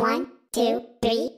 One, two, three.